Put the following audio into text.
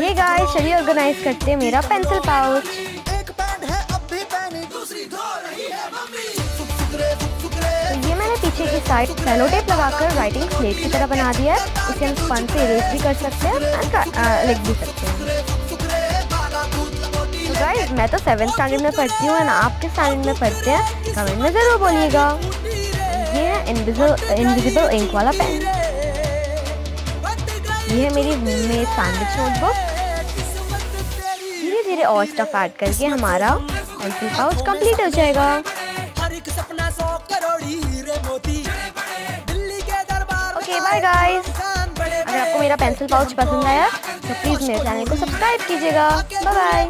ये गाइस चलिए ऑर्गेनाइज करते हैं मेरा पेंसिल पाउच तो ये मैंने पीछे की साइड सेलो टेप लगाकर राइटिंग स्लेट की तरह बना दिया है। इसे हम स्पन से इरेज भी कर सकते हैं लिख भी सकते हैं। तो गाइस मैं तो सेवन स्टैंडर्ड में पढ़ती हूँ ना आप किस स्टैंडर्ड में पढ़ते हैं? कमेंट में ज़रूर बोलिएगा। ये है इनविजिबल इंक वाला पेन ये है मेरी होम मेड सैंडविच नोटबुक धीरे धीरे और स्टफ़ ऐड करके हमारा पेंसिल पाउच कंप्लीट हो जाएगा। ओके बाय गाइस अगर आपको मेरा पेंसिल पाउच पसंद आया तो प्लीज़ मेरे चैनल को सब्सक्राइब कीजिएगा। Bye bye